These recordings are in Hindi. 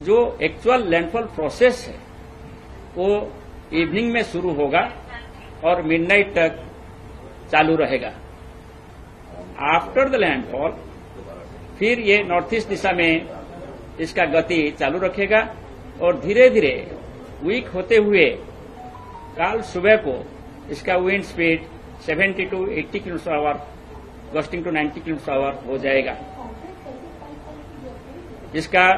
जो एक्चुअल लैंडफॉल प्रोसेस है, वो इवनिंग में शुरू होगा और मिडनाइट तक चालू रहेगा। आफ्टर द लैंडफॉल फिर ये नॉर्थ ईस्ट दिशा में इसका गति चालू रखेगा और धीरे धीरे वीक होते हुए कल सुबह को इसका wind speed 70 to 80 kilometre hour gusting to 90 kilometre hour हो जाएगा। इसका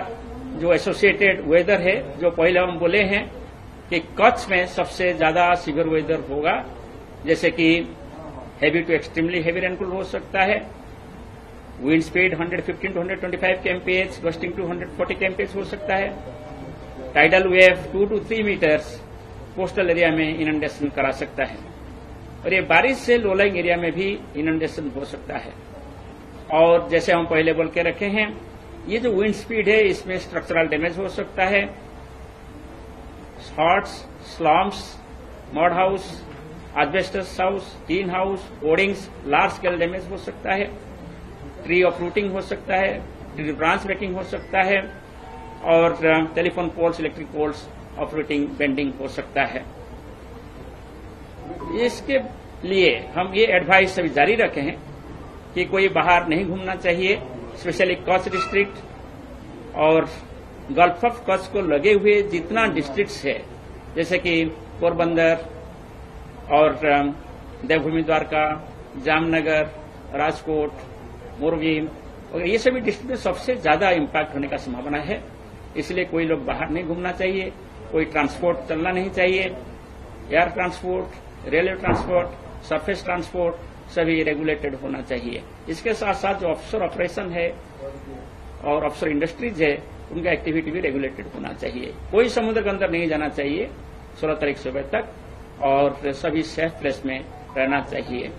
जो एसोसिएटेड वेदर है, जो पहले हम बोले हैं कि कच्छ में सबसे ज़्यादा सीवियर वेदर होगा, जैसे कि heavy to extremely heavy rainfall हो सकता है wind speed 115 to 125 KMPH gusting to 140 KMPH हो सकता है tidal wave 2 to 3 metres coastal area में इनंडेशन करा सकता है। और ये बारिश से लोलाइंग एरिया में भी इनंडेशन हो सकता है। और जैसे हम पहले बोल के रखे हैं ये जो विंड स्पीड है, इसमें स्ट्रक्चरल डैमेज हो सकता है। Shorts slums mud house asbestos house tin house hoardings large scale damage हो सकता है। ट्री ऑफ़ रूटिंग हो सकता है ट्री ब्रांच ब्रेकिंग हो सकता है, और telephone poles electric poles uprooting bending हो सकता है। इसके लिए हम ये एडवाइस अभी जारी रखे हैं कि कोई बाहर नहीं घूमना चाहिए। स्पेशली कच्छ डिस्ट्रिक्ट और गल्फ ऑफ़ कच्छ को लगे हुए जितना डिस्ट्रिक्ट्स है, जैसे कि पोरबंदर और देवभूमि द्वारका, जामनगर, राजकोट, मोरवी, और ये सभी डिस्ट्रिक्ट में सबसे ज़्यादा इम्पैक्ट होने का संभावना है। इसलिए कोई लोग बाहर नहीं घूमना चाहिए, कोई ट्रांसपोर्ट चलना नहीं चाहिए। Air transport railway transport surface transport सभी रेगुलेटेड होना चाहिए। इसके साथ साथ जो ऑफशोर ऑपरेशन है और ऑफशोर इंडस्ट्रीज़ है, उनका एक्टिविटी भी रेगुलेटेड होना चाहिए। कोई समुद्र के अंदर नहीं जाना चाहिए, सोलह तारीख सुबह तक और सभी सेफ़ प्लेस में रहना चाहिए।